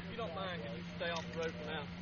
if you don't mind, can you stay off the road for now?